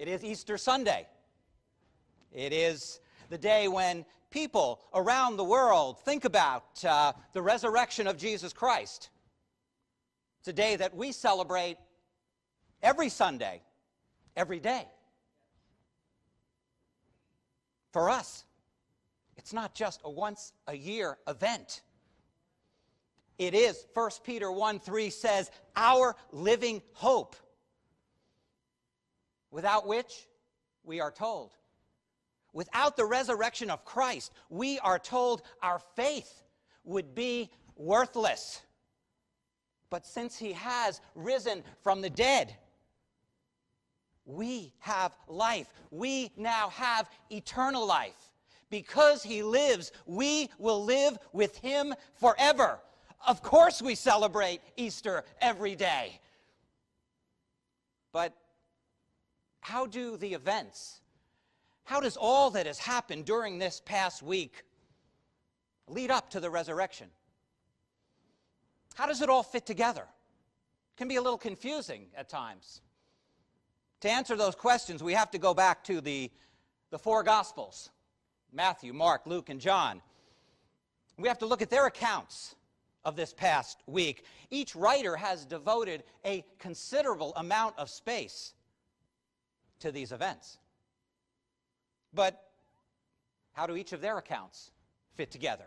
It is Easter Sunday. It is the day when people around the world think about uh, the resurrection of Jesus Christ. It's a day that we celebrate every Sunday, every day. For us, it's not just a once a year event. It is, 1 Peter 1 3 says, our living hope, without which, we are told, without the resurrection of Christ, we are told our faith would be worthless. But since he has risen from the dead, we have life. We now have eternal life. Because he lives, we will live with him forever. Of course, we celebrate Easter every day. But how do the events, how does all that has happened during this past week lead up to the resurrection? How does it all fit together? It can be a little confusing at times. To answer those questions, we have to go back to the, the four Gospels Matthew, Mark, Luke, and John. We have to look at their accounts of this past week. Each writer has devoted a considerable amount of space to these events. But how do each of their accounts fit together?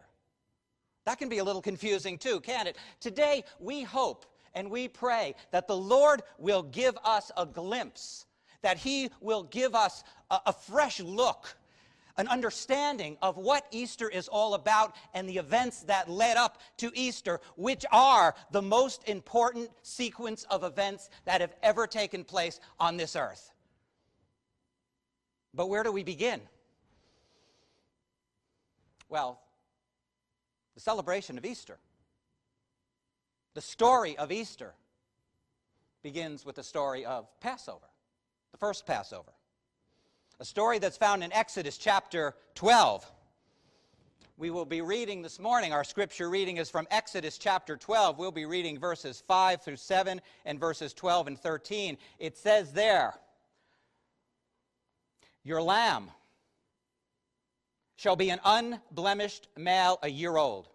That can be a little confusing too, can it? Today, we hope and we pray that the Lord will give us a glimpse, that He will give us a, a fresh look an understanding of what Easter is all about and the events that led up to Easter, which are the most important sequence of events that have ever taken place on this earth. But where do we begin? Well, the celebration of Easter. The story of Easter begins with the story of Passover, the first Passover a story that's found in Exodus chapter 12. We will be reading this morning, our scripture reading is from Exodus chapter 12. We'll be reading verses 5 through 7 and verses 12 and 13. It says there, Your lamb shall be an unblemished male a year old.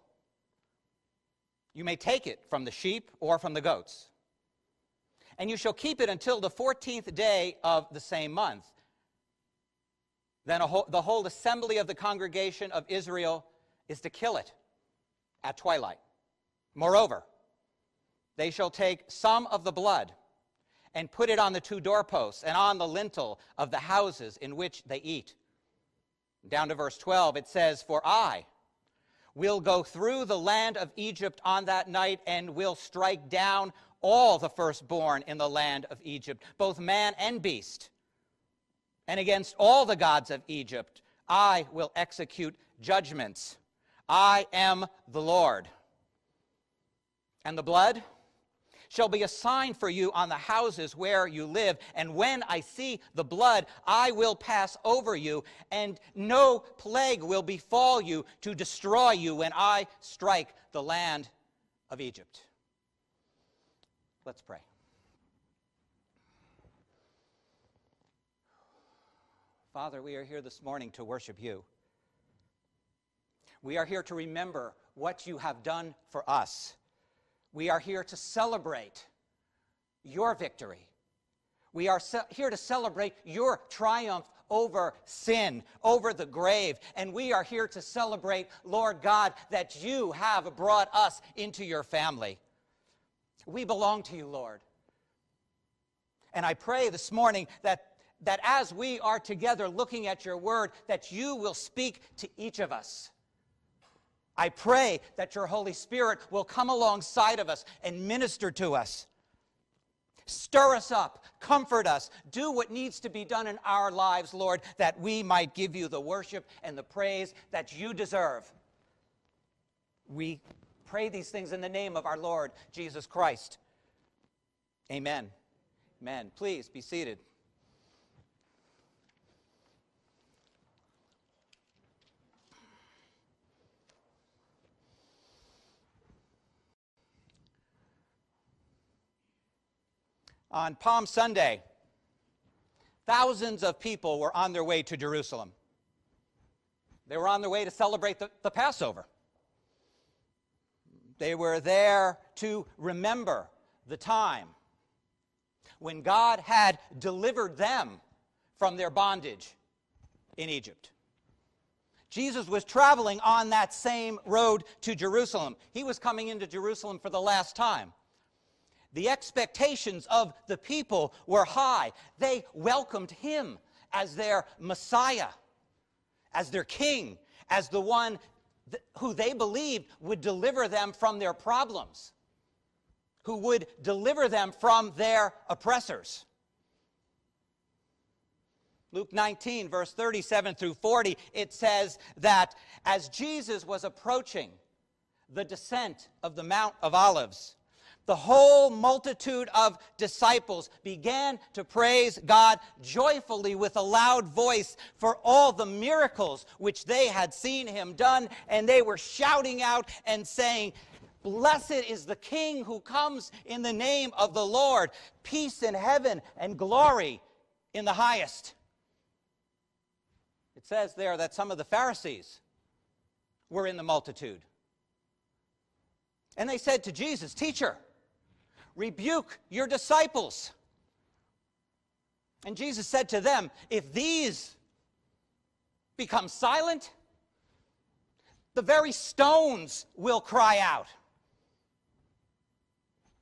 You may take it from the sheep or from the goats. And you shall keep it until the 14th day of the same month then whole, the whole assembly of the congregation of Israel is to kill it at twilight. Moreover, they shall take some of the blood and put it on the two doorposts and on the lintel of the houses in which they eat. Down to verse 12, it says, For I will go through the land of Egypt on that night and will strike down all the firstborn in the land of Egypt, both man and beast and against all the gods of Egypt I will execute judgments. I am the Lord. And the blood shall be a sign for you on the houses where you live. And when I see the blood, I will pass over you, and no plague will befall you to destroy you when I strike the land of Egypt. Let's pray. Father, we are here this morning to worship you. We are here to remember what you have done for us. We are here to celebrate your victory. We are ce- here to celebrate your triumph over sin, over the grave. And we are here to celebrate, Lord God, that you have brought us into your family. We belong to you, Lord. And I pray this morning that that as we are together looking at your word, that you will speak to each of us. I pray that your Holy Spirit will come alongside of us and minister to us. Stir us up, comfort us, do what needs to be done in our lives, Lord, that we might give you the worship and the praise that you deserve. We pray these things in the name of our Lord Jesus Christ. Amen. Amen. Please be seated. On Palm Sunday, thousands of people were on their way to Jerusalem. They were on their way to celebrate the, the Passover. They were there to remember the time when God had delivered them from their bondage in Egypt. Jesus was traveling on that same road to Jerusalem. He was coming into Jerusalem for the last time. The expectations of the people were high. They welcomed him as their Messiah, as their king, as the one th- who they believed would deliver them from their problems, who would deliver them from their oppressors. Luke 19, verse 37 through 40, it says that as Jesus was approaching the descent of the Mount of Olives, the whole multitude of disciples began to praise God joyfully with a loud voice for all the miracles which they had seen him done, and they were shouting out and saying, Blessed is the King who comes in the name of the Lord, peace in heaven and glory in the highest. It says there that some of the Pharisees were in the multitude. And they said to Jesus, Teacher, rebuke your disciples. And Jesus said to them, If these become silent, the very stones will cry out.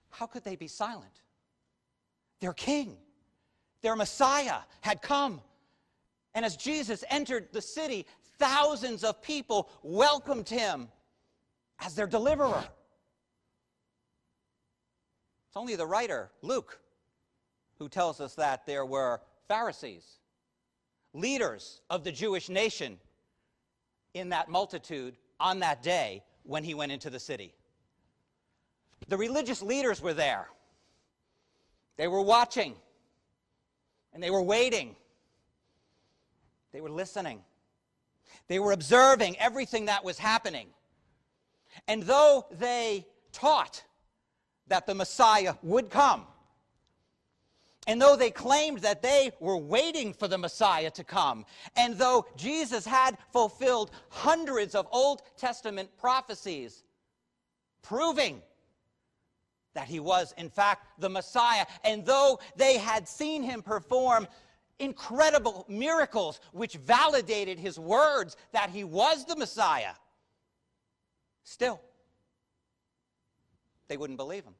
How could they be silent? Their king, their Messiah had come. And as Jesus entered the city, thousands of people welcomed him as their deliverer. It's only the writer, Luke, who tells us that there were Pharisees, leaders of the Jewish nation, in that multitude on that day when he went into the city. The religious leaders were there. They were watching and they were waiting they were listening. They were observing everything that was happening. And though they taught that the Messiah would come, and though they claimed that they were waiting for the Messiah to come, and though Jesus had fulfilled hundreds of Old Testament prophecies proving that he was, in fact, the Messiah, and though they had seen him perform incredible miracles which validated his words that he was the Messiah. Still, they wouldn't believe him.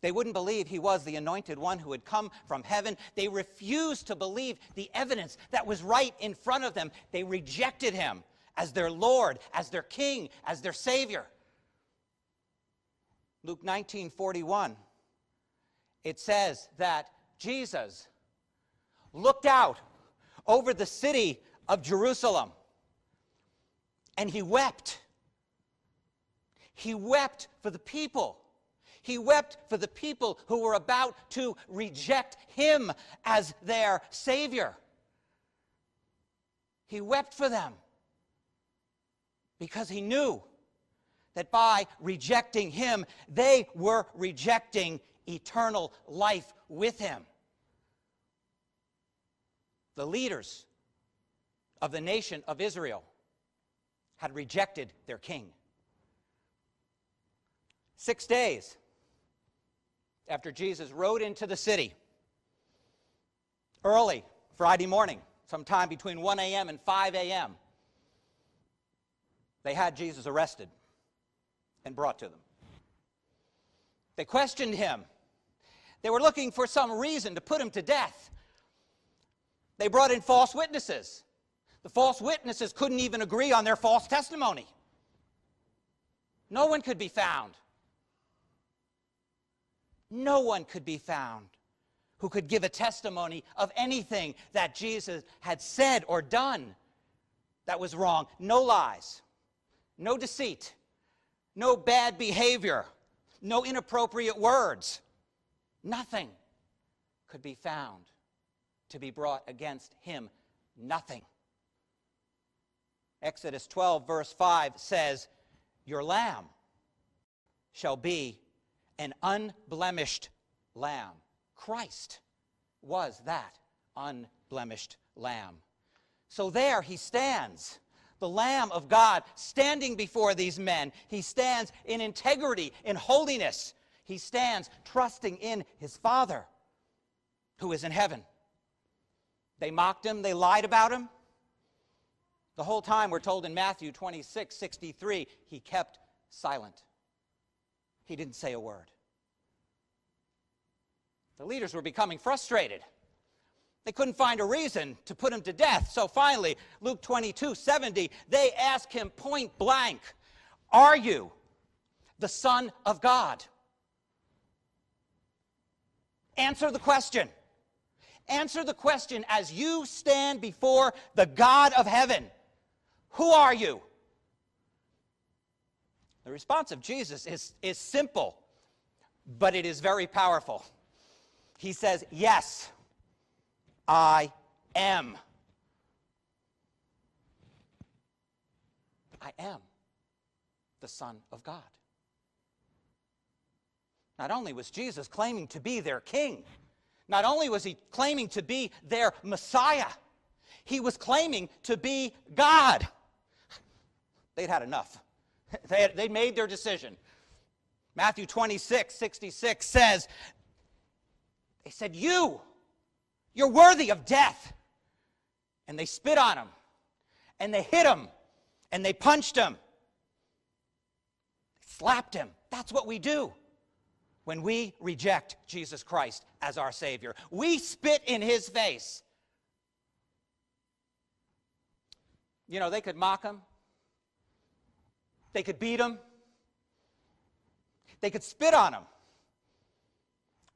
They wouldn't believe he was the anointed one who had come from heaven. They refused to believe the evidence that was right in front of them. They rejected him as their Lord, as their King, as their Savior. Luke 19 41, it says that Jesus looked out over the city of Jerusalem and he wept. He wept for the people. He wept for the people who were about to reject him as their Savior. He wept for them because he knew that by rejecting him, they were rejecting eternal life with him the leaders of the nation of Israel had rejected their king. Six days after Jesus rode into the city, early Friday morning, sometime between 1 a.m. and 5 a.m., they had Jesus arrested and brought to them. They questioned him. They were looking for some reason to put him to death. They brought in false witnesses. The false witnesses couldn't even agree on their false testimony. No one could be found. No one could be found who could give a testimony of anything that Jesus had said or done that was wrong. No lies, no deceit, no bad behavior, no inappropriate words. Nothing could be found to be brought against him nothing. Exodus 12, verse 5 says, Your lamb shall be an unblemished lamb. Christ was that unblemished lamb. So there he stands, the Lamb of God, standing before these men. He stands in integrity, in holiness. He stands trusting in his Father who is in heaven. They mocked him, they lied about him. The whole time, we're told in Matthew 26 63, he kept silent. He didn't say a word. The leaders were becoming frustrated. They couldn't find a reason to put him to death. So finally, Luke 22 70, they ask him point blank, Are you the Son of God? Answer the question. Answer the question as you stand before the God of heaven Who are you? The response of Jesus is, is simple, but it is very powerful. He says, Yes, I am. I am the Son of God. Not only was Jesus claiming to be their king, not only was he claiming to be their Messiah, he was claiming to be God. They'd had enough. They, had, they made their decision. Matthew 26, 66 says, They said, You, you're worthy of death. And they spit on him, and they hit him, and they punched him, they slapped him. That's what we do when we reject Jesus Christ as our Savior. We spit in His face. You know, they could mock Him, they could beat Him, they could spit on Him.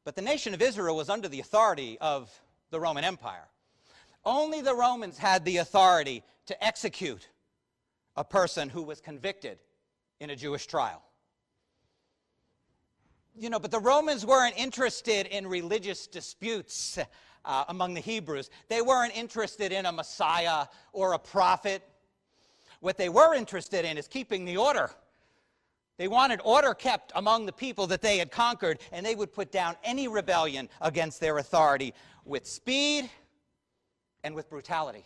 But the nation of Israel was under the authority of the Roman Empire. Only the Romans had the authority to execute a person who was convicted in a Jewish trial you know, but the Romans weren't interested in religious disputes uh, among the Hebrews. They weren't interested in a Messiah or a prophet. What they were interested in is keeping the order. They wanted order kept among the people that they had conquered, and they would put down any rebellion against their authority with speed and with brutality.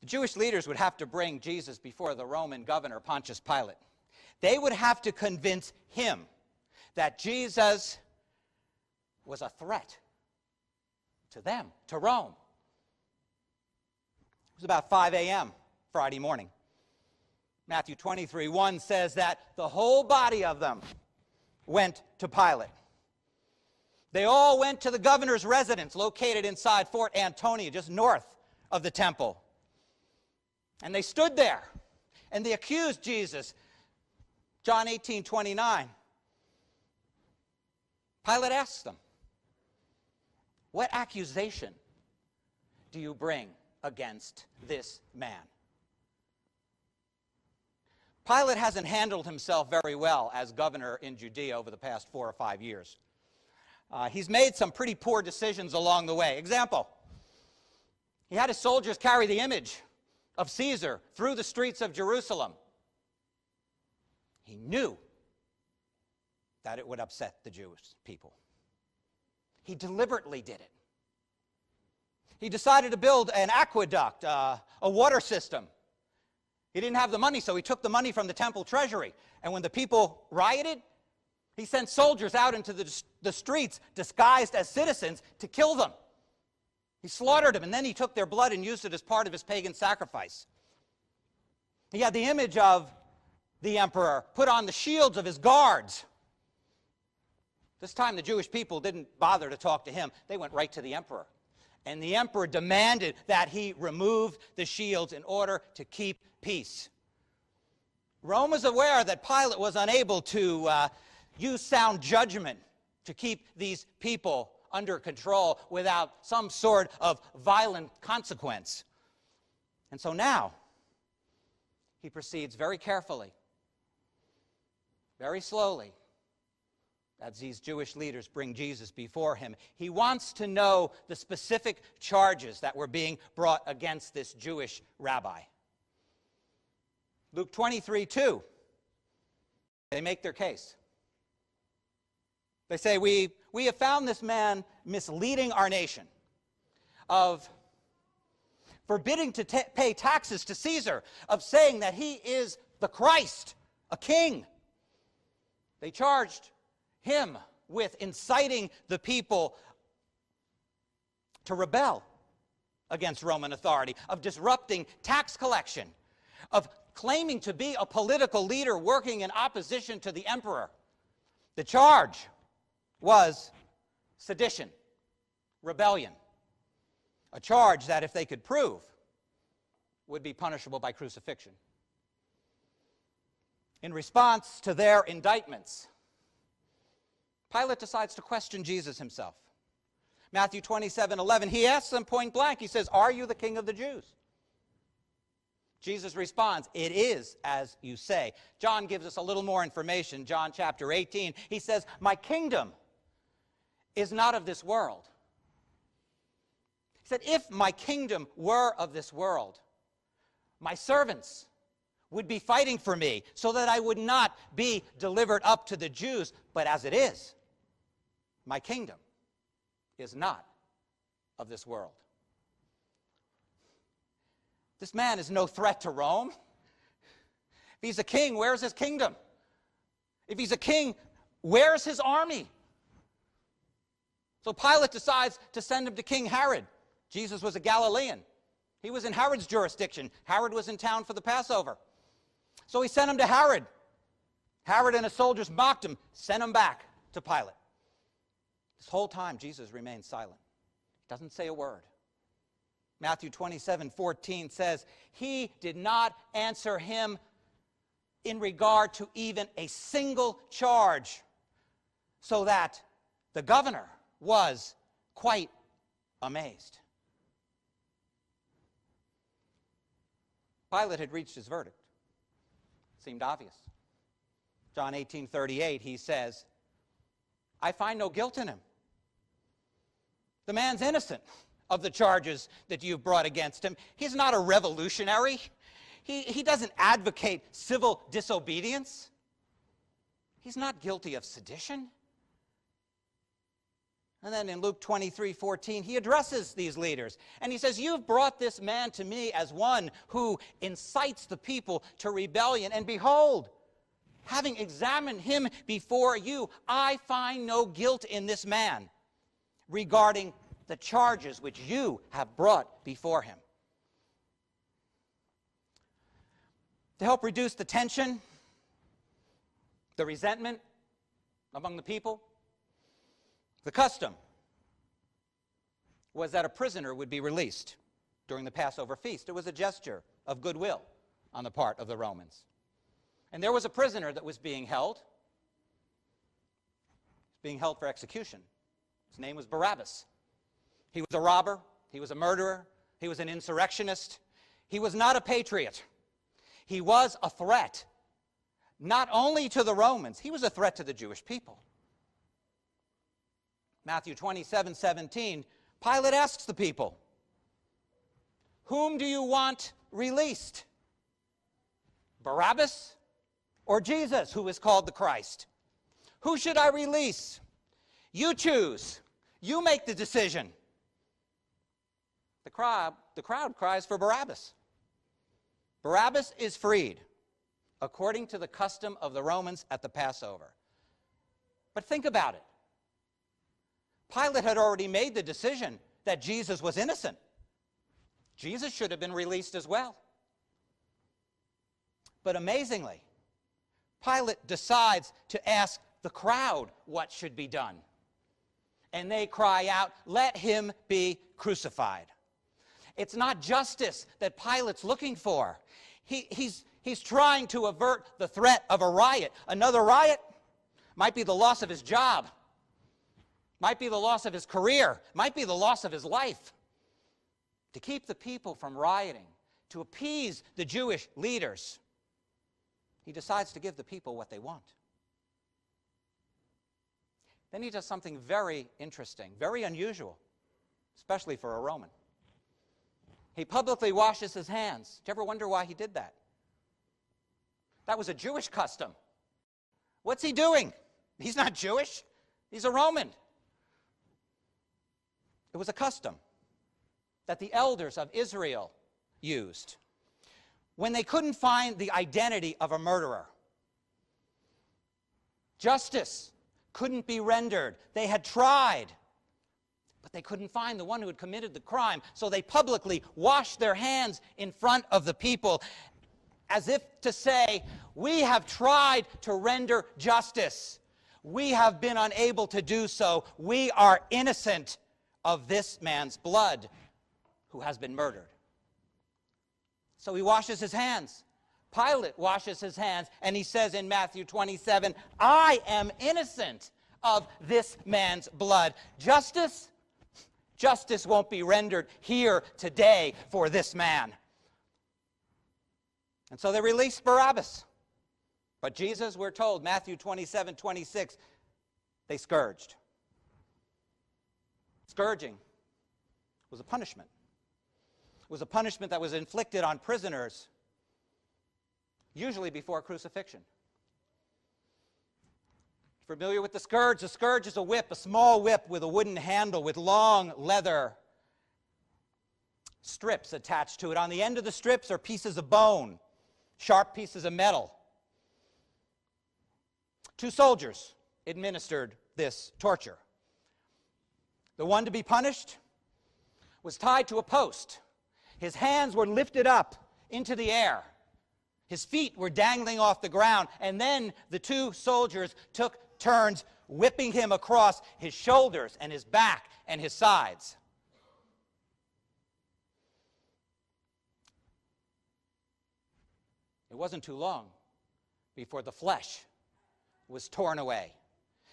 The Jewish leaders would have to bring Jesus before the Roman governor Pontius Pilate. They would have to convince him that Jesus was a threat to them, to Rome. Was about 5 a.m. Friday morning. Matthew 23 1 says that the whole body of them went to Pilate. They all went to the governor's residence located inside Fort Antonia, just north of the temple. And they stood there and they accused Jesus John 18, 29. Pilate asked them, What accusation do you bring against this man? Pilate hasn't handled himself very well as governor in Judea over the past four or five years. Uh, he's made some pretty poor decisions along the way. Example, he had his soldiers carry the image of Caesar through the streets of Jerusalem. He knew that it would upset the Jewish people. He deliberately did it. He decided to build an aqueduct, uh, a water system. He didn't have the money, so he took the money from the temple treasury. And when the people rioted, he sent soldiers out into the, the streets disguised as citizens to kill them. He slaughtered them, and then he took their blood and used it as part of his pagan sacrifice. He had the image of the emperor put on the shields of his guards. This time, the Jewish people didn't bother to talk to him, they went right to the emperor. And the emperor demanded that he remove the shields in order to keep peace. Rome was aware that Pilate was unable to uh, use sound judgment to keep these people under control without some sort of violent consequence. And so now, he proceeds very carefully very slowly, as these Jewish leaders bring Jesus before him, he wants to know the specific charges that were being brought against this Jewish rabbi. Luke 23 2, they make their case. They say, we, we have found this man misleading our nation, of forbidding to ta- pay taxes to Caesar, of saying that he is the Christ, a king. They charged him with inciting the people to rebel against Roman authority, of disrupting tax collection, of claiming to be a political leader working in opposition to the emperor. The charge was sedition, rebellion, a charge that, if they could prove, would be punishable by crucifixion. In response to their indictments, Pilate decides to question Jesus himself. Matthew 27 11, he asks them point blank, he says, Are you the king of the Jews? Jesus responds, It is as you say. John gives us a little more information. John chapter 18, he says, My kingdom is not of this world. He said, If my kingdom were of this world, my servants would be fighting for me so that I would not be delivered up to the Jews. But as it is, my kingdom is not of this world. This man is no threat to Rome. If he's a king, where's his kingdom? If he's a king, where's his army? So Pilate decides to send him to King Herod. Jesus was a Galilean. He was in Herod's jurisdiction. Herod was in town for the Passover. So he sent him to Herod. Herod and his soldiers mocked him, sent him back to Pilate. This whole time, Jesus remains silent. He doesn't say a word. Matthew 27 14 says, He did not answer him in regard to even a single charge, so that the governor was quite amazed. Pilate had reached his verdict. It seemed obvious. John 18 38, he says, I find no guilt in him. The man's innocent of the charges that you've brought against him. He's not a revolutionary. He, he doesn't advocate civil disobedience. He's not guilty of sedition. And then in Luke 23 14, he addresses these leaders and he says, You've brought this man to me as one who incites the people to rebellion. And behold, having examined him before you, I find no guilt in this man regarding the charges which you have brought before him. To help reduce the tension, the resentment among the people, the custom was that a prisoner would be released during the Passover feast. It was a gesture of goodwill on the part of the Romans. And there was a prisoner that was being held, being held for execution. His name was Barabbas. He was a robber, he was a murderer, he was an insurrectionist. He was not a patriot. He was a threat, not only to the Romans, he was a threat to the Jewish people. Matthew 27 17, Pilate asks the people, Whom do you want released? Barabbas or Jesus, who is called the Christ? Who should I release? You choose. You make the decision. The crowd, the crowd cries for Barabbas. Barabbas is freed according to the custom of the Romans at the Passover. But think about it. Pilate had already made the decision that Jesus was innocent. Jesus should have been released as well. But amazingly, Pilate decides to ask the crowd what should be done. And they cry out, Let him be crucified. It's not justice that Pilate's looking for. He, he's, he's trying to avert the threat of a riot. Another riot might be the loss of his job, might be the loss of his career, might be the loss of his life. To keep the people from rioting, to appease the Jewish leaders, he decides to give the people what they want. Then he does something very interesting, very unusual, especially for a Roman. He publicly washes his hands. Do you ever wonder why he did that? That was a Jewish custom. What's he doing? He's not Jewish, he's a Roman. It was a custom that the elders of Israel used when they couldn't find the identity of a murderer. Justice couldn't be rendered. They had tried, but they couldn't find the one who had committed the crime. So they publicly washed their hands in front of the people as if to say, We have tried to render justice. We have been unable to do so. We are innocent of this man's blood who has been murdered. So he washes his hands. Pilate washes his hands and he says in Matthew 27, I am innocent of this man's blood. Justice? Justice won't be rendered here today for this man. And so they released Barabbas. But Jesus, we're told, Matthew 27 26, they scourged. Scourging was a punishment. It was a punishment that was inflicted on prisoners, usually before crucifixion. Familiar with the scourge? The scourge is a whip, a small whip with a wooden handle with long leather strips attached to it. On the end of the strips are pieces of bone sharp pieces of metal. Two soldiers administered this torture. The one to be punished was tied to a post. His hands were lifted up into the air. His feet were dangling off the ground. And then the two soldiers took turns whipping him across his shoulders and his back and his sides. It wasn't too long before the flesh was torn away,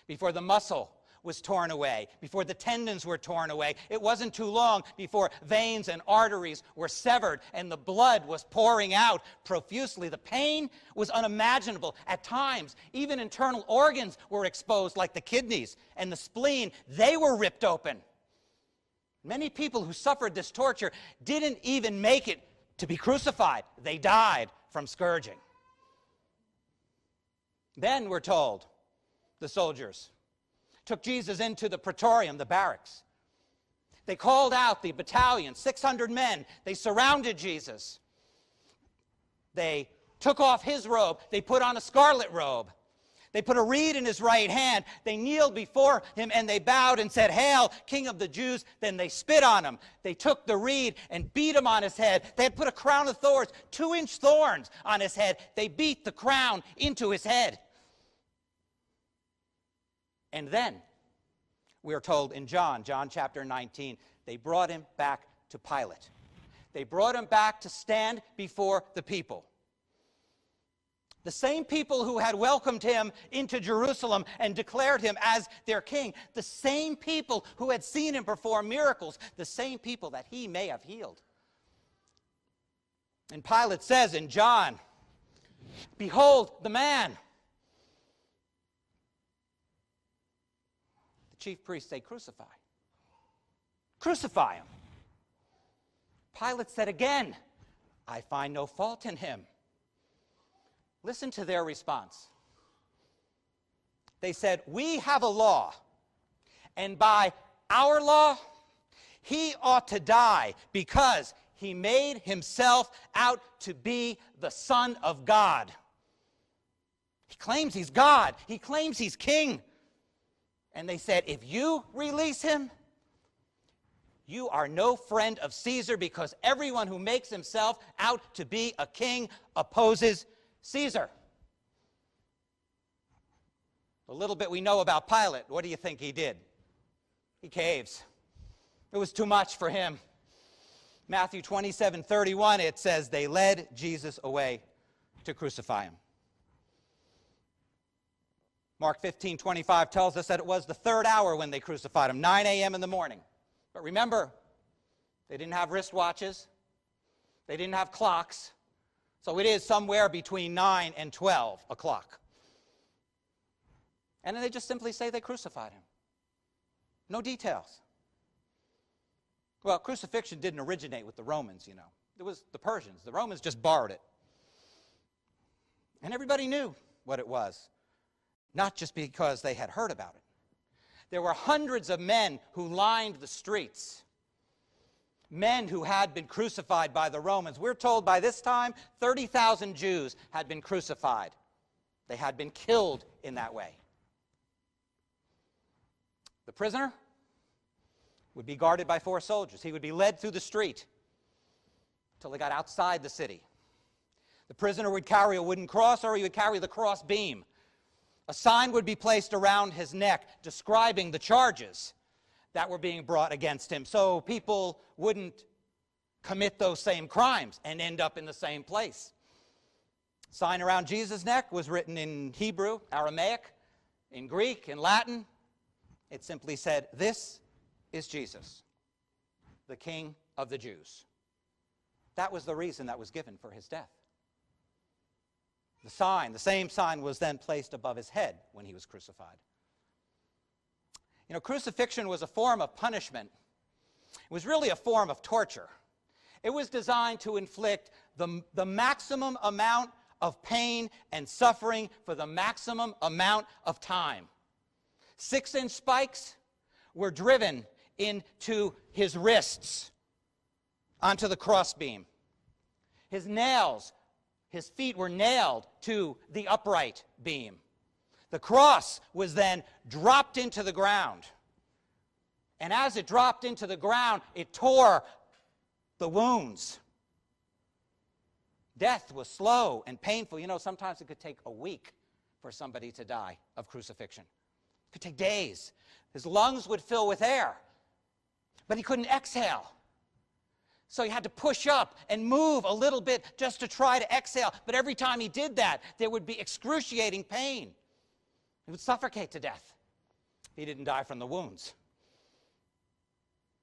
before the muscle was torn away, before the tendons were torn away. It wasn't too long before veins and arteries were severed and the blood was pouring out profusely. The pain was unimaginable. At times, even internal organs were exposed, like the kidneys and the spleen. They were ripped open. Many people who suffered this torture didn't even make it to be crucified, they died from scourging. Then we're told the soldiers took Jesus into the praetorium, the barracks. They called out the battalion, 600 men. They surrounded Jesus. They took off his robe, they put on a scarlet robe. They put a reed in his right hand. They kneeled before him and they bowed and said, Hail, King of the Jews. Then they spit on him. They took the reed and beat him on his head. They had put a crown of thorns, two inch thorns on his head. They beat the crown into his head. And then, we are told in John, John chapter 19, they brought him back to Pilate. They brought him back to stand before the people. The same people who had welcomed him into Jerusalem and declared him as their king, the same people who had seen him perform miracles, the same people that he may have healed. And Pilate says in John, Behold the man. Chief priests say, Crucify. Crucify him. Pilate said again, I find no fault in him. Listen to their response. They said, We have a law, and by our law, he ought to die because he made himself out to be the Son of God. He claims he's God, he claims he's king. And they said, If you release him, you are no friend of Caesar because everyone who makes himself out to be a king opposes Caesar. The little bit we know about Pilate, what do you think he did? He caves. It was too much for him. Matthew 27 31, it says, They led Jesus away to crucify him. Mark 15 25 tells us that it was the third hour when they crucified him, 9 a.m. in the morning. But remember, they didn't have wristwatches, they didn't have clocks. So it is somewhere between 9 and 12 o'clock. And then they just simply say they crucified him. No details. Well, crucifixion didn't originate with the Romans, you know. It was the Persians. The Romans just borrowed it. And everybody knew what it was, not just because they had heard about it. there were hundreds of men who lined the streets. Men who had been crucified by the Romans. We're told by this time 30,000 Jews had been crucified. They had been killed in that way. The prisoner would be guarded by four soldiers. He would be led through the street until he got outside the city. The prisoner would carry a wooden cross or he would carry the cross beam. A sign would be placed around his neck describing the charges that were being brought against him so people wouldn't commit those same crimes and end up in the same place. Sign around Jesus' neck was written in Hebrew, Aramaic, in Greek, in Latin. It simply said, This is Jesus, the King of the Jews. That was the reason that was given for his death. The sign, the same sign, was then placed above his head when he was crucified. You know, crucifixion was a form of punishment, it was really a form of torture. It was designed to inflict the, the maximum amount of pain and suffering for the maximum amount of time. Six inch spikes were driven into his wrists onto the crossbeam. His nails, his feet were nailed to the upright beam. The cross was then dropped into the ground. And as it dropped into the ground, it tore the wounds. Death was slow and painful. You know, sometimes it could take a week for somebody to die of crucifixion. It could take days. His lungs would fill with air but he couldn't exhale. So he had to push up and move a little bit just to try to exhale. But every time he did that, there would be excruciating pain. He would suffocate to death. He didn't die from the wounds.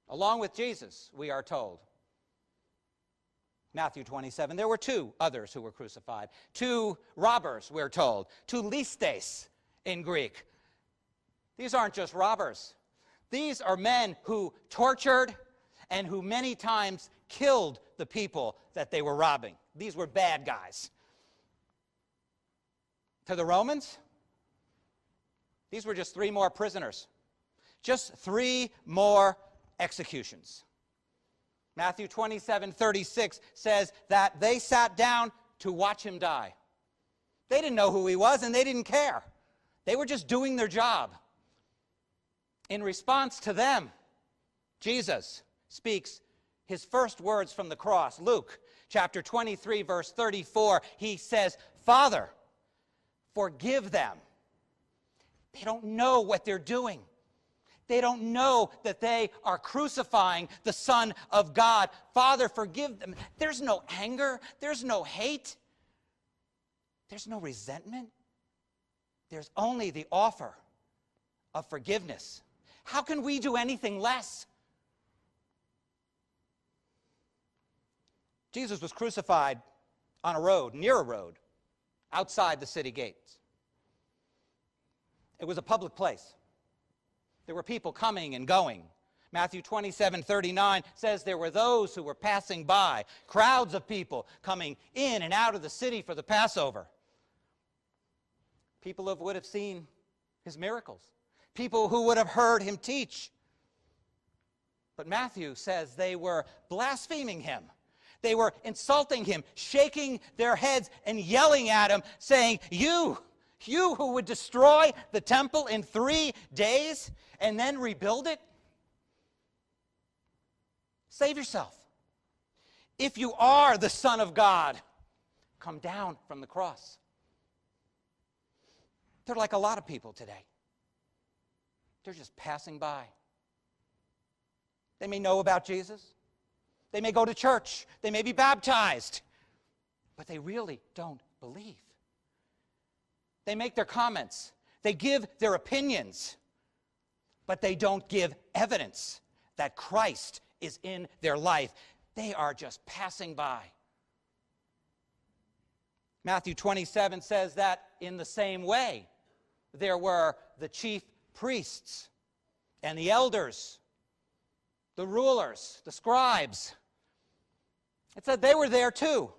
Along with Jesus, we are told. Matthew 27, there were two others who were crucified. Two robbers, we're told. Two listes in Greek. These aren't just robbers, these are men who tortured and who many times killed the people that they were robbing. These were bad guys. To the Romans, these were just three more prisoners, just three more executions. Matthew 27 36 says that they sat down to watch him die. They didn't know who he was and they didn't care. They were just doing their job. In response to them, Jesus speaks his first words from the cross. Luke chapter 23, verse 34, he says, Father, forgive them. They don't know what they're doing. They don't know that they are crucifying the Son of God. Father, forgive them. There's no anger, there's no hate, there's no resentment. There's only the offer of forgiveness. How can we do anything less? Jesus was crucified on a road, near a road, outside the city gates. It was a public place. There were people coming and going. Matthew 27 39 says there were those who were passing by, crowds of people coming in and out of the city for the Passover. People who would have seen his miracles people who would have heard him teach. But Matthew says they were blaspheming him. They were insulting him, shaking their heads and yelling at him, saying, You, you who would destroy the temple in three days and then rebuild it, save yourself. If you are the Son of God, come down from the cross. They're like a lot of people today. They're just passing by. They may know about Jesus. They may go to church. They may be baptized. But they really don't believe. They make their comments. They give their opinions. But they don't give evidence that Christ is in their life. They are just passing by. Matthew 27 says that in the same way, there were the chief priests and the elders, the rulers, the scribes. It said they were there too.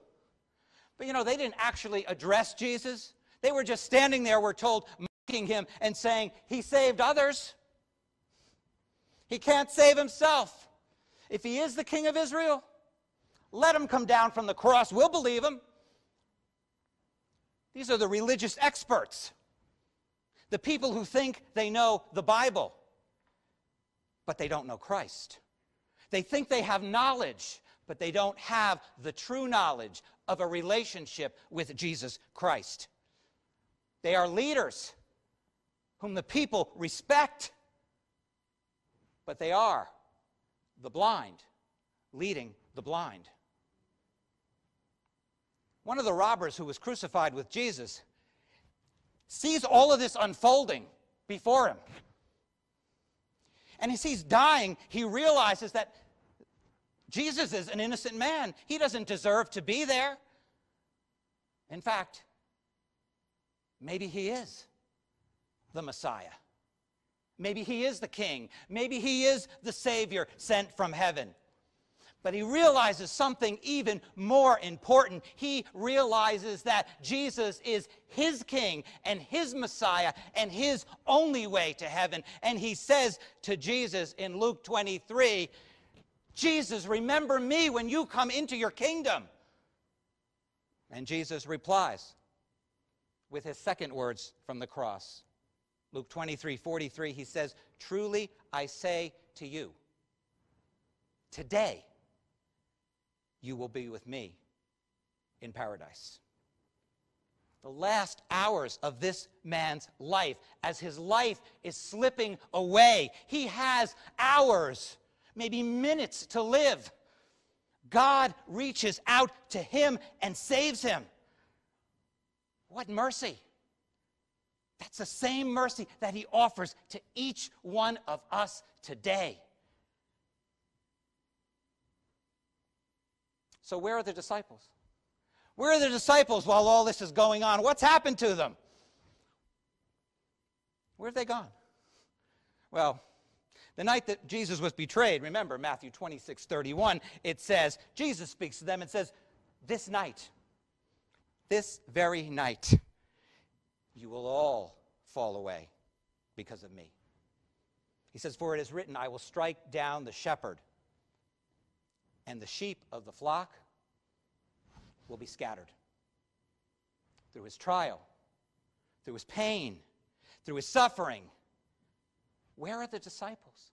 But you know, they didn't actually address Jesus. They were just standing there, we're told, mocking him and saying, He saved others. He can't save himself. If he is the king of Israel, let him come down from the cross. We'll believe him. These are the religious experts, the people who think they know the Bible, but they don't know Christ. They think they have knowledge, but they don't have the true knowledge of a relationship with Jesus Christ. They are leaders whom the people respect, but they are the blind leading the blind. One of the robbers who was crucified with Jesus sees all of this unfolding before him. And as he's dying, he realizes that Jesus is an innocent man. He doesn't deserve to be there. In fact, maybe he is the Messiah. Maybe he is the king. Maybe he is the Savior sent from heaven. But he realizes something even more important. He realizes that Jesus is his king and his Messiah and his only way to heaven. And he says to Jesus in Luke 23, Jesus, remember me when you come into your kingdom. And Jesus replies with his second words from the cross. Luke 23 43, he says, Truly I say to you, today you will be with me in paradise. The last hours of this man's life, as his life is slipping away, he has hours, maybe minutes to live. God reaches out to him and saves him. What mercy! That's the same mercy that he offers to each one of us today. So, where are the disciples? Where are the disciples while all this is going on? What's happened to them? Where have they gone? Well, the night that Jesus was betrayed, remember Matthew 26 31, it says, Jesus speaks to them and says, This night, this very night, you will all fall away because of me. He says, For it is written, I will strike down the shepherd, and the sheep of the flock will be scattered. Through his trial, through his pain, through his suffering. Where are the disciples?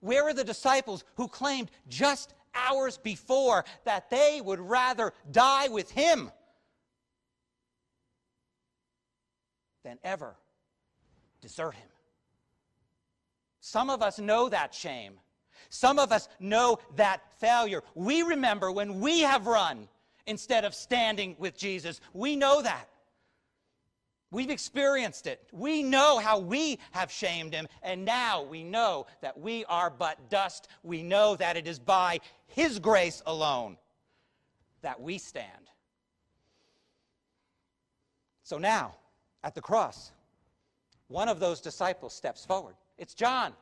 Where are the disciples who claimed just hours before that they would rather die with him than ever desert him? Some of us know that shame. Some of us know that failure. We remember when we have run instead of standing with Jesus. We know that. We've experienced it. We know how we have shamed him, and now we know that we are but dust. We know that it is by his grace alone that we stand. So now, at the cross, one of those disciples steps forward. It's John.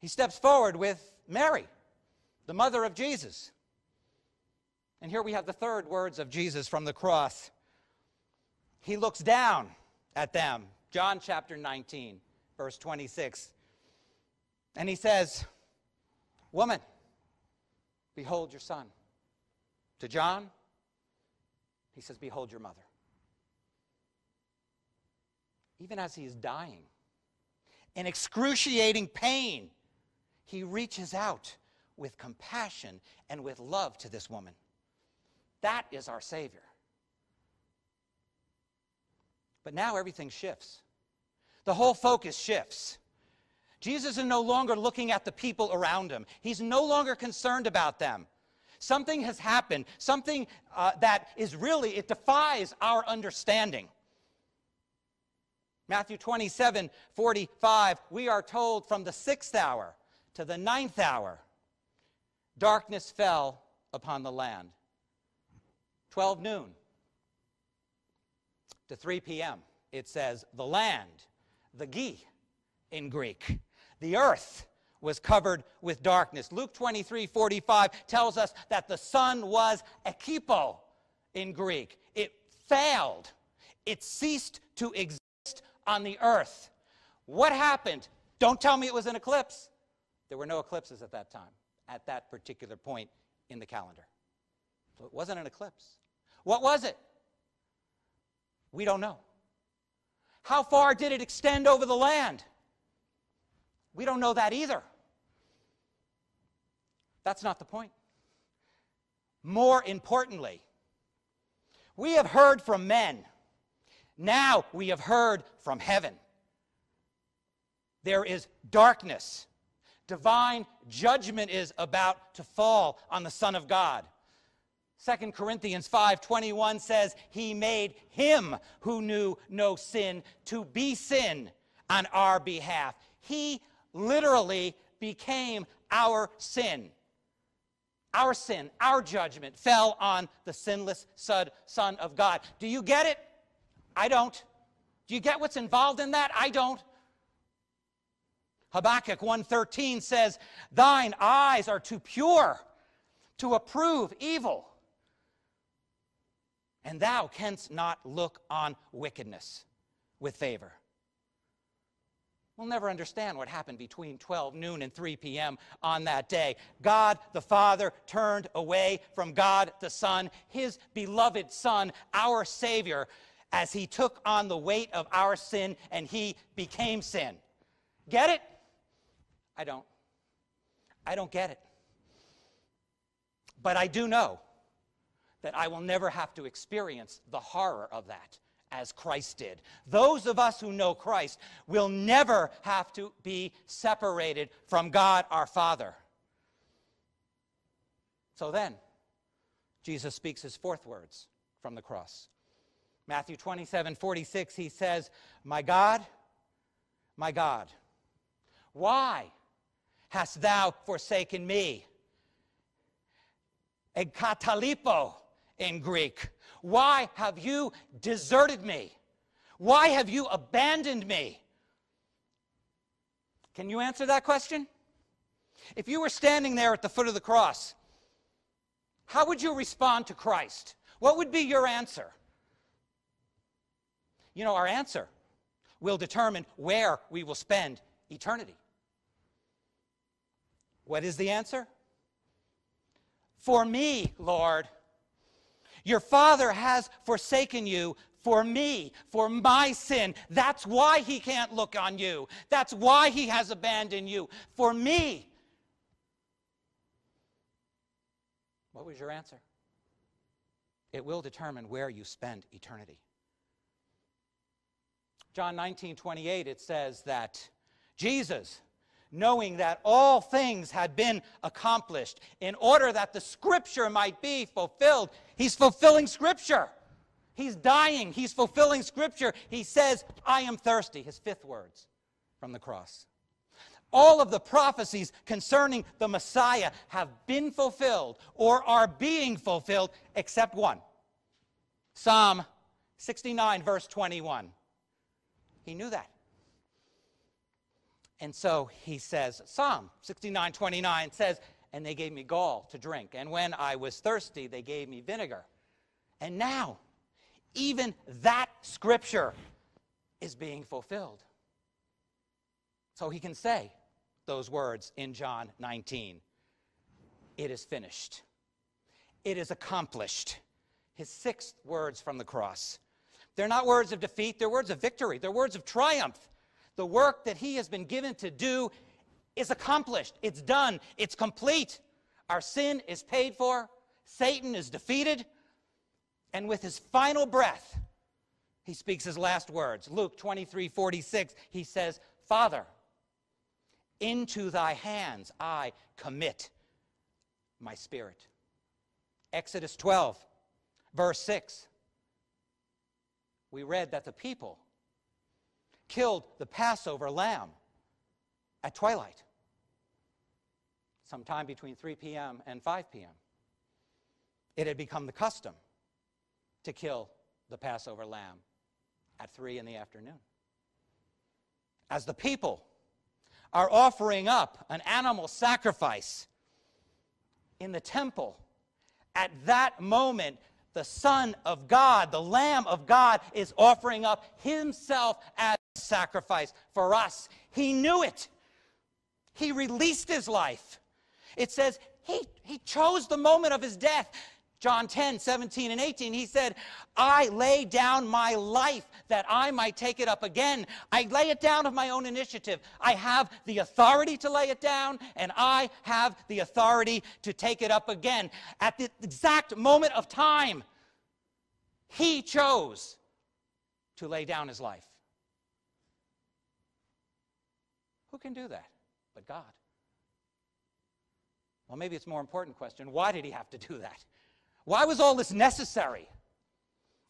He steps forward with Mary, the mother of Jesus. And here we have the third words of Jesus from the cross. He looks down at them. John chapter 19, verse 26. And he says, Woman, behold your son. To John, he says, Behold your mother. Even as he is dying, in excruciating pain, he reaches out with compassion and with love to this woman. That is our Savior. But now everything shifts. The whole focus shifts. Jesus is no longer looking at the people around him, he's no longer concerned about them. Something has happened, something uh, that is really, it defies our understanding. Matthew 27 45, we are told from the sixth hour to the ninth hour, darkness fell upon the land. 12 noon to 3 p.m., it says, the land, the gi in Greek, the earth was covered with darkness. Luke 23 45 tells us that the sun was ekipo in Greek. It failed, it ceased to exist on the earth. What happened? Don't tell me it was an eclipse. There were no eclipses at that time, at that particular point in the calendar. So it wasn't an eclipse. What was it? We don't know. How far did it extend over the land? We don't know that either. That's not the point. More importantly, we have heard from men. Now we have heard from heaven. There is darkness. Divine judgment is about to fall on the Son of God. 2 Corinthians 5:21 says he made him who knew no sin to be sin on our behalf. He literally became our sin. Our sin, our judgment fell on the sinless Son of God. Do you get it? I don't. Do you get what's involved in that? I don't. Habakkuk 1:13 says, "Thine eyes are too pure to approve evil, and thou canst not look on wickedness with favor." We'll never understand what happened between 12 noon and 3 p.m. on that day. God the Father turned away from God the Son, his beloved Son, our Savior, as he took on the weight of our sin and he became sin. Get it? I don't. I don't get it. But I do know that I will never have to experience the horror of that as Christ did. Those of us who know Christ will never have to be separated from God our Father. So then, Jesus speaks his fourth words from the cross. Matthew 27 46, he says, My God, my God, why hast thou forsaken me? Enkatalipo in Greek. Why have you deserted me? Why have you abandoned me? Can you answer that question? If you were standing there at the foot of the cross, how would you respond to Christ? What would be your answer? You know, our answer will determine where we will spend eternity. What is the answer? For me, Lord, your father has forsaken you for me, for my sin. That's why he can't look on you. That's why he has abandoned you. For me. What was your answer? It will determine where you spend eternity. John 19, 28, it says that Jesus, knowing that all things had been accomplished in order that the scripture might be fulfilled. He's fulfilling scripture. He's dying. He's fulfilling scripture. He says, I am thirsty. His fifth words from the cross. All of the prophecies concerning the Messiah have been fulfilled or are being fulfilled except one Psalm 69, verse 21. He knew that. And so he says, Psalm 69 29 says, And they gave me gall to drink. And when I was thirsty, they gave me vinegar. And now, even that scripture is being fulfilled. So he can say those words in John 19 It is finished, it is accomplished. His sixth words from the cross. They're not words of defeat, they're words of victory, they're words of triumph. The work that he has been given to do is accomplished, it's done, it's complete. Our sin is paid for, Satan is defeated, and with his final breath, he speaks his last words. Luke 23 46, he says, Father, into thy hands I commit my spirit. Exodus 12, verse 6. We read that the people killed the Passover lamb at twilight, sometime between 3 p.m. and 5 p.m. It had become the custom to kill the Passover lamb at 3 in the afternoon. As the people are offering up an animal sacrifice in the temple, at that moment, the Son of God, the Lamb of God, is offering up himself as sacrifice for us. He knew it. He released his life. It says he, he chose the moment of his death. John 10, 17, and 18, he said, I lay down my life that I might take it up again. I lay it down of my own initiative. I have the authority to lay it down, and I have the authority to take it up again. At the exact moment of time, he chose to lay down his life. Who can do that but God? Well, maybe it's a more important question. Why did he have to do that? Why was all this necessary?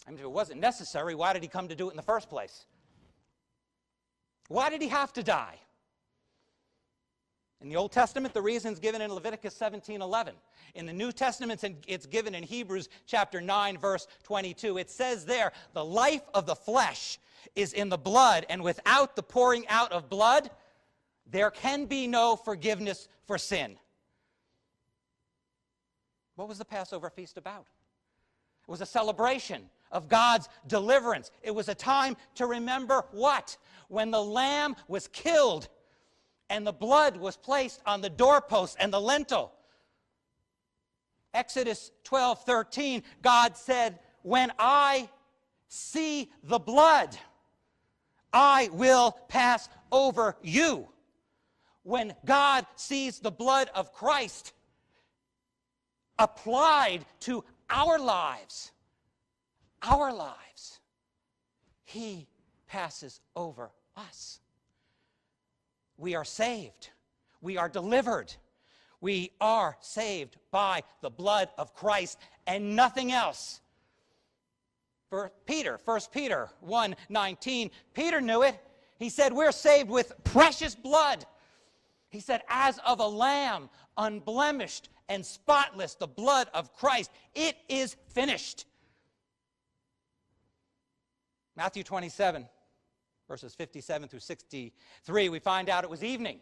I mean, if it wasn't necessary, why did he come to do it in the first place? Why did he have to die? In the Old Testament, the reason is given in Leviticus 17 11. In the New Testament, it's given in Hebrews chapter 9, verse 22. It says there, the life of the flesh is in the blood, and without the pouring out of blood, there can be no forgiveness for sin. What was the Passover feast about? It was a celebration of God's deliverance. It was a time to remember what? When the lamb was killed and the blood was placed on the doorpost and the lintel. Exodus 12 13, God said, When I see the blood, I will pass over you. When God sees the blood of Christ, applied to our lives, our lives, He passes over us. We are saved. We are delivered. We are saved by the blood of Christ and nothing else. For Peter, 1 Peter 1 19, Peter knew it. He said, We're saved with precious blood. He said, As of a lamb, unblemished and spotless, the blood of Christ. It is finished. Matthew 27, verses 57 through 63, we find out it was evening.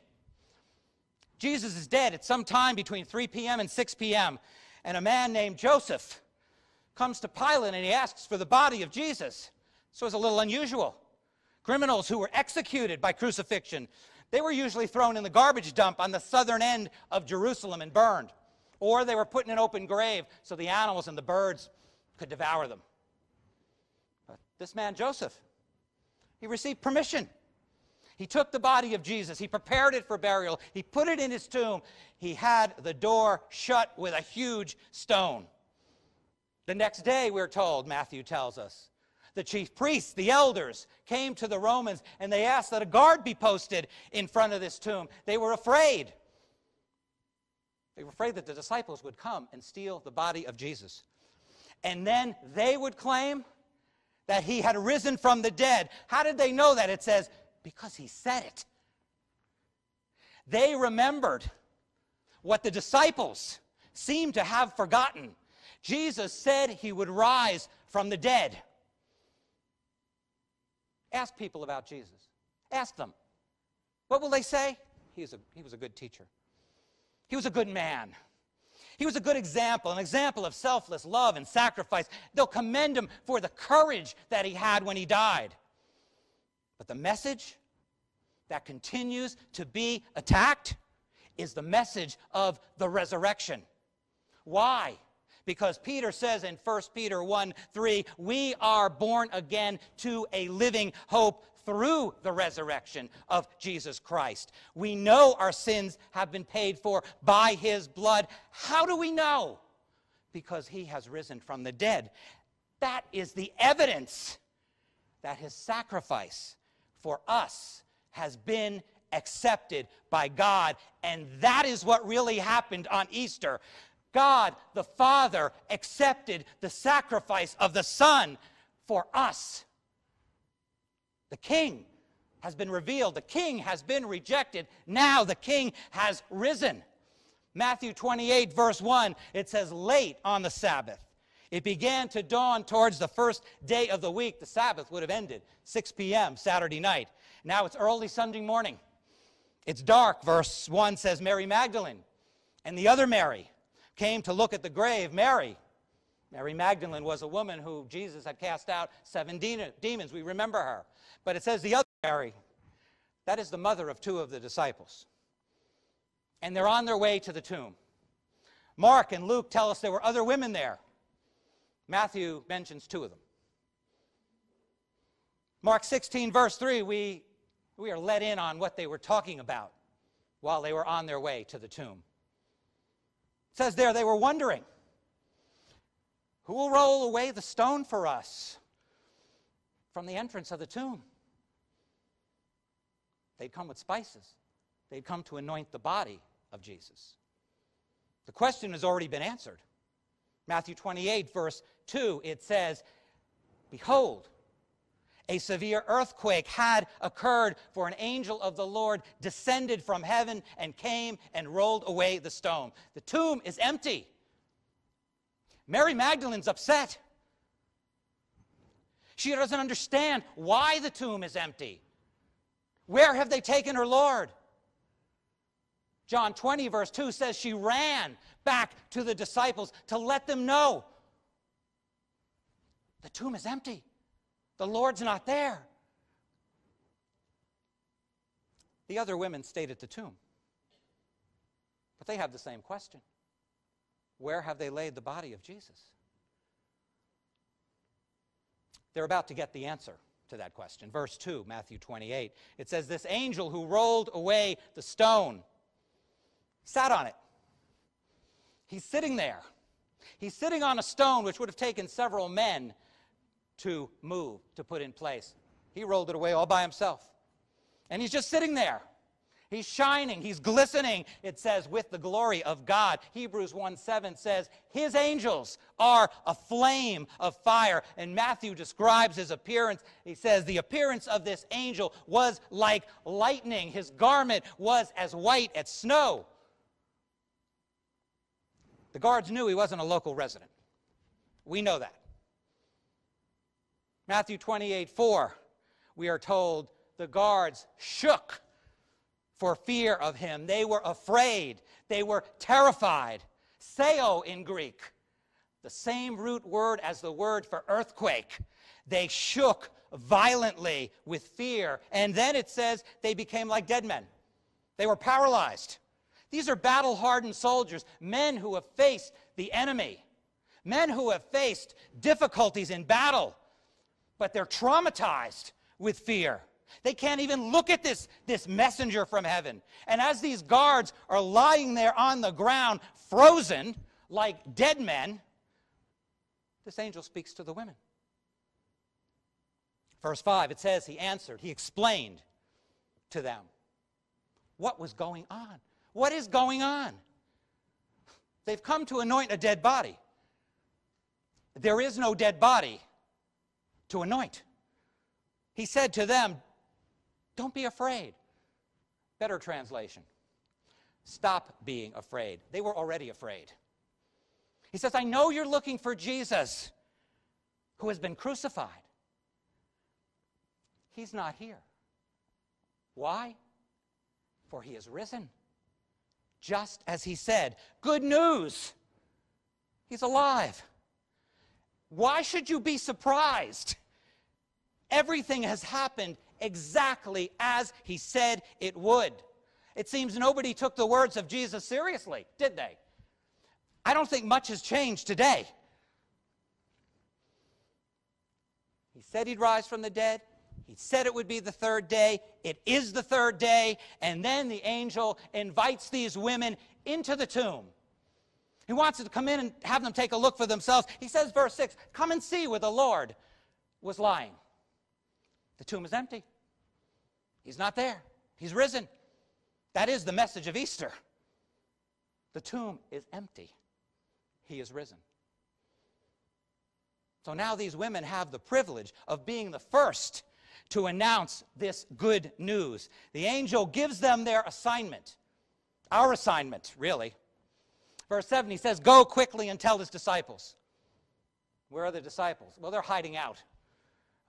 Jesus is dead at some time between 3 p.m. and 6 p.m., and a man named Joseph comes to Pilate and he asks for the body of Jesus. So it's a little unusual. Criminals who were executed by crucifixion, they were usually thrown in the garbage dump on the southern end of Jerusalem and burned or they were put in an open grave so the animals and the birds could devour them. But this man, Joseph, he received permission. He took the body of Jesus, he prepared it for burial, he put it in his tomb. He had the door shut with a huge stone. The next day, we're told, Matthew tells us, the chief priests, the elders, came to the Romans and they asked that a guard be posted in front of this tomb. They were afraid. They were afraid that the disciples would come and steal the body of Jesus. And then they would claim that he had risen from the dead. How did they know that? It says, because he said it. They remembered what the disciples seemed to have forgotten. Jesus said he would rise from the dead. Ask people about Jesus. Ask them. What will they say? He, a, he was a good teacher. He was a good man. He was a good example, an example of selfless love and sacrifice. They'll commend him for the courage that he had when he died. But the message that continues to be attacked is the message of the resurrection. Why? Because Peter says in 1 Peter 1 3, we are born again to a living hope through the resurrection of Jesus Christ. We know our sins have been paid for by his blood. How do we know? Because he has risen from the dead. That is the evidence that his sacrifice for us has been accepted by God. And that is what really happened on Easter. God the Father accepted the sacrifice of the Son for us. The king has been revealed. The king has been rejected. Now the king has risen. Matthew 28, verse 1, it says, Late on the Sabbath, it began to dawn towards the first day of the week. The Sabbath would have ended 6 p.m. Saturday night. Now it's early Sunday morning. It's dark. Verse 1 says, Mary Magdalene and the other Mary came to look at the grave. Mary, Mary Magdalene was a woman who Jesus had cast out seven de- demons. We remember her. But it says the other Mary, that is the mother of two of the disciples. And they're on their way to the tomb. Mark and Luke tell us there were other women there. Matthew mentions two of them. Mark 16, verse 3, we, we are let in on what they were talking about while they were on their way to the tomb. It says there they were wondering who will roll away the stone for us from the entrance of the tomb? They'd come with spices, they'd come to anoint the body of Jesus. The question has already been answered. Matthew 28, verse 2, it says, Behold, a severe earthquake had occurred, for an angel of the Lord descended from heaven and came and rolled away the stone. The tomb is empty. Mary Magdalene's upset. She doesn't understand why the tomb is empty. Where have they taken her Lord? John 20, verse 2 says she ran back to the disciples to let them know the tomb is empty. The Lord's not there. The other women stayed at the tomb, but they have the same question Where have they laid the body of Jesus? They're about to get the answer to that question. Verse 2, Matthew 28. It says, This angel who rolled away the stone sat on it. He's sitting there. He's sitting on a stone which would have taken several men to move, to put in place. He rolled it away all by himself. And he's just sitting there. He's shining, he's glistening, it says, with the glory of God. Hebrews 1 7 says, His angels are a flame of fire. And Matthew describes his appearance. He says, The appearance of this angel was like lightning, his garment was as white as snow. The guards knew he wasn't a local resident. We know that. Matthew 28 4, we are told the guards shook for fear of him. They were afraid, they were terrified. Sao in Greek, the same root word as the word for earthquake. They shook violently with fear. And then it says they became like dead men. They were paralyzed. These are battle hardened soldiers, men who have faced the enemy, men who have faced difficulties in battle but they're traumatized with fear. They can't even look at this, this messenger from heaven. And as these guards are lying there on the ground, frozen like dead men, this angel speaks to the women. Verse 5, it says, He answered, He explained to them what was going on. What is going on? They've come to anoint a dead body. There is no dead body to anoint. He said to them, Don't be afraid. Better translation. Stop being afraid. They were already afraid. He says, I know you're looking for Jesus who has been crucified. He's not here. Why? For he is risen. Just as he said. Good news. He's alive. Why should you be surprised? Everything has happened exactly as he said it would. It seems nobody took the words of Jesus seriously, did they? I don't think much has changed today. He said he'd rise from the dead. He said it would be the third day. It is the third day. And then the angel invites these women into the tomb. He wants to come in and have them take a look for themselves. He says, verse 6 Come and see where the Lord was lying. The tomb is empty. He's not there, He's risen. That is the message of Easter. The tomb is empty, He is risen. So now these women have the privilege of being the first to announce this good news. The angel gives them their assignment, our assignment, really. Verse 7, he says, Go quickly and tell his disciples. Where are the disciples? Well, they're hiding out.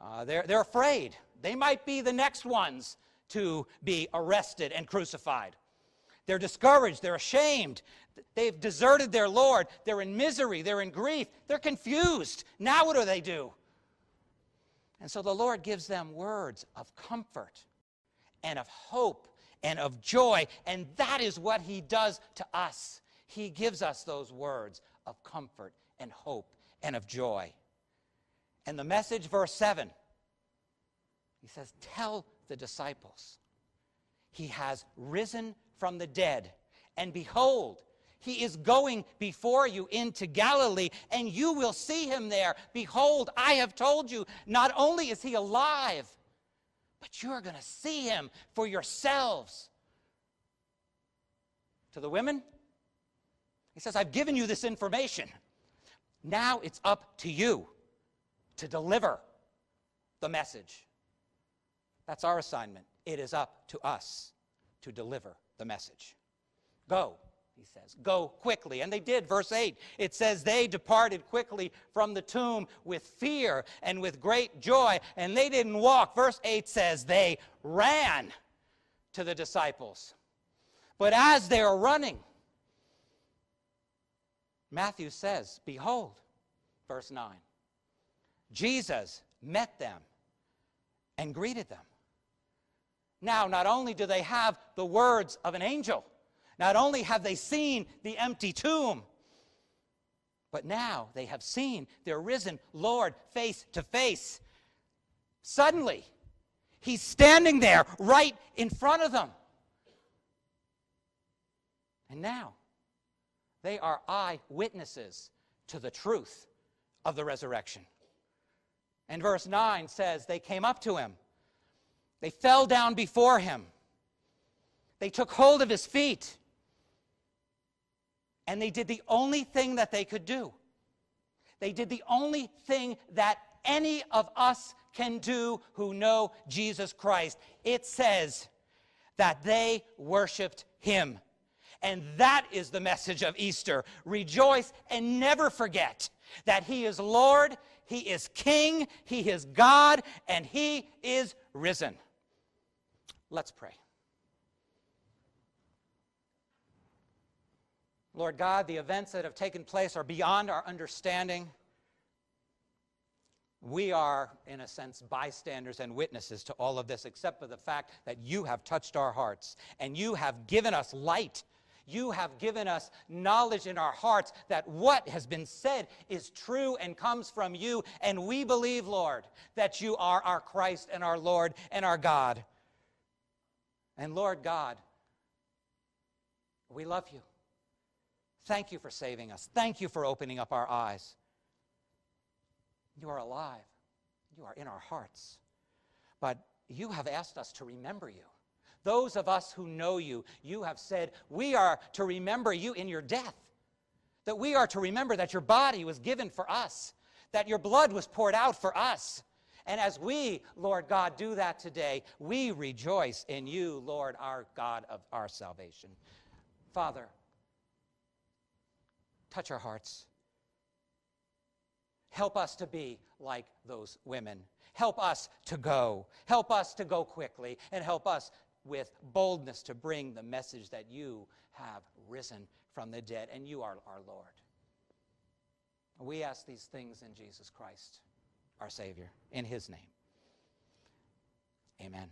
Uh, they're, they're afraid. They might be the next ones to be arrested and crucified. They're discouraged. They're ashamed. They've deserted their Lord. They're in misery. They're in grief. They're confused. Now, what do they do? And so the Lord gives them words of comfort and of hope and of joy. And that is what He does to us. He gives us those words of comfort and hope and of joy. And the message, verse 7, he says, Tell the disciples, He has risen from the dead. And behold, he is going before you into Galilee, and you will see him there. Behold, I have told you, not only is he alive, but you're going to see him for yourselves. To the women, he says, I've given you this information. Now it's up to you to deliver the message. That's our assignment. It is up to us to deliver the message. Go, he says. Go quickly. And they did. Verse 8, it says, They departed quickly from the tomb with fear and with great joy, and they didn't walk. Verse 8 says, They ran to the disciples. But as they are running, Matthew says, Behold, verse 9, Jesus met them and greeted them. Now, not only do they have the words of an angel, not only have they seen the empty tomb, but now they have seen their risen Lord face to face. Suddenly, he's standing there right in front of them. And now, they are eyewitnesses to the truth of the resurrection. And verse 9 says, They came up to him, they fell down before him, they took hold of his feet and they did the only thing that they could do. They did the only thing that any of us can do who know Jesus Christ. It says that they worshiped him. And that is the message of Easter. Rejoice and never forget that he is Lord, he is King, he is God, and he is risen. Let's pray. Lord God, the events that have taken place are beyond our understanding. We are, in a sense, bystanders and witnesses to all of this, except for the fact that you have touched our hearts and you have given us light. You have given us knowledge in our hearts that what has been said is true and comes from you. And we believe, Lord, that you are our Christ and our Lord and our God. And Lord God, we love you. Thank you for saving us. Thank you for opening up our eyes. You are alive, you are in our hearts. But you have asked us to remember you. Those of us who know you, you have said, we are to remember you in your death. That we are to remember that your body was given for us, that your blood was poured out for us. And as we, Lord God, do that today, we rejoice in you, Lord, our God of our salvation. Father, touch our hearts. Help us to be like those women. Help us to go. Help us to go quickly. And help us with boldness to bring the message that you have risen from the dead and you are our Lord. We ask these things in Jesus Christ, our Savior, in His name. Amen.